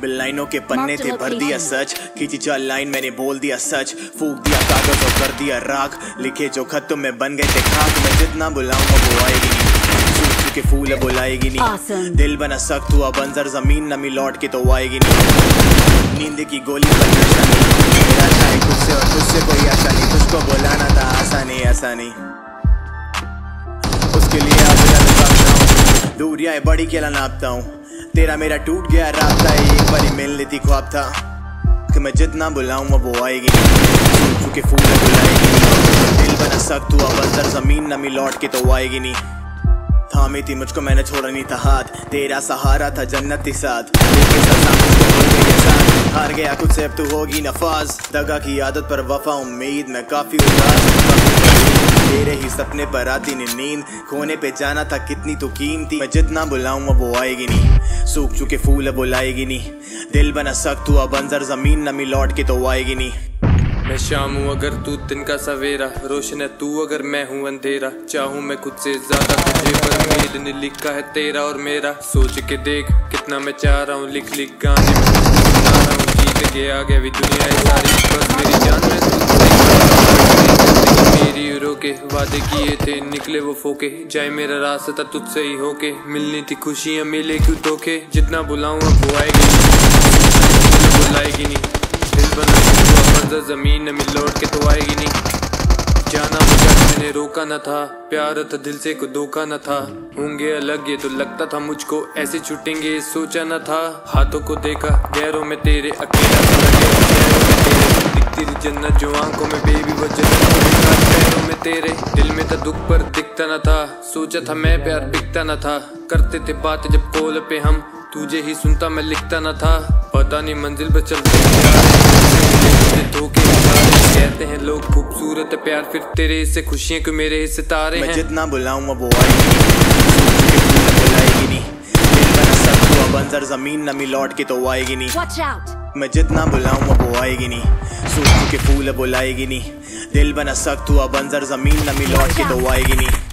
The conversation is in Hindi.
बिल लाइनों के पन्ने थे भर दिया सच। खींची चार लाइन मैंने बोल दिया सच। फूक दिया कागज़ और कर दिया राख। लिखे जो खत तुम में बन गए थे खाक। मैं जितना बुलाऊँगा वो आएगी नहीं। सूख फूल बुलाएगी नहीं। Awesome. दिल बना सख्त हुआ बंजर। ज़मीन नमी लौट के तो आएगी नहीं। नींद की गोली पर नशा नहीं। मेरा चाहे तुझसे और तुझसे कोई आशा नहीं। तुझको बुलाना था आसानी आसानी। उसके लिए दूरियाँ बड़ी केला नापता हूँ। तेरा मेरा टूट गया रास्ता है एक बारी मिल लेती ख्वाब था। कि मैं जितना बुलाऊँगा वो आएगी। चुके फूल बुलाएगी दिल बना सख्त हुआ बंजर ज़मीन नमी लौट के तो आएगी नहीं। थामी थी मुझको, मैंने छोड़ा नहीं था हाथ। तेरा सहारा था जन्नत है साथ हार गया कुछ से, अब तू होगी नफाज दगा की आदत पर वफा, उम्मीद मैं काफ़ी उदास। तेरे ही सपने पर आती नींद। खोने पे जाना था कितनी तो कीमती। मैं जितना बुलाऊँगा वो आएगी नहीं। सूख चुके फूल अब बुलाएगी नहीं। दिल बना सख्त हुआ बंजर, ज़मीन नमी लौट के तो आएगी नहीं। मैं शाम हूँ अगर तू दिन का सवेरा, रोशन है तू अगर मैं हूँ अंधेरा। चाहूँ मैं खुद से ज़्यादा तुझे, पर मेल ने लिखा है तेरा और मेरा। सोच के देख कितना मैं चाह रहा हूँ, लिख लिख गाने में सुना रहा जीत के आ गया भी दुनिया सारी बस मेरी जान में रोके वादे किए थे, निकले वो फोके। जाए मेरा रास्ता तुझसे ही होके। मिलनी थी खुशियाँ, मिले क्यों धोखे? जितना बुलाऊँ अब वो आएगी नहीं। बुलाएगी नहीं। दिल बना मंजर ज़मीन में लौट के तो आएगी नहीं। जाना मुझे मैंने रोका न था। प्यार था, दिल से को धोखा न था। होंगे अलग, ये तो लगता था मुझको ऐसे छूटेंगे सोचा न था। हाथों को देखा, गैरों में तेरे, अकेला दिखती थी जन्नत, जो आँखों में बेबी वो जन्नत। तेरे दिल में था दुख पर दिखता न था। सोचा था मैं प्यार बिकता न था। करते थे बात जब कॉल पे हम तुझे ही सुनता मैं लिखता न था। पता नहीं मंजिल पर चलते धोखे कहते हैं लोग खूबसूरत प्यार। फिर तेरे हिस्से खुशियाँ क्यों मेरे हिस्से तारे मैं हैं? जितना बुलाऊँगा वो आएगी नहीं। दिल बना हुआ बंजर ज़मीन नमी लौट के तो आएगी नहीं। Watch out! मैं जितना बुलाऊं वो आएगी नहीं। सूख के फूल बुलाएगी नहीं। दिल बना सख्त हुआ बंजर ज़मीन नमी लौट के तो आएगी नहीं।